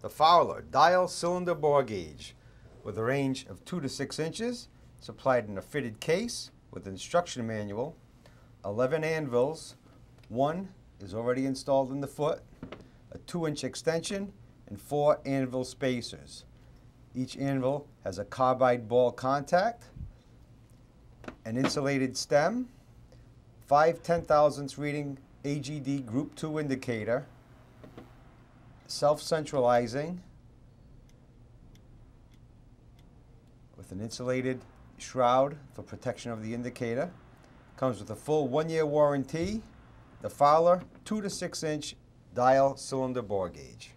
the Fowler dial cylinder bore gauge with a range of 2 to 6 inches, supplied in a fitted case with instruction manual, 11 anvils, one is already installed in the foot, a 2 inch extension, and 4 anvil spacers. Each anvil has a carbide ball contact, an insulated stem, 5 10 thousandths reading AGD Group 2 indicator, self-centralizing with an insulated shroud for protection of the indicator. Comes with a full one-year warranty. The Fowler 2 to 6 inch dial cylinder bore gauge.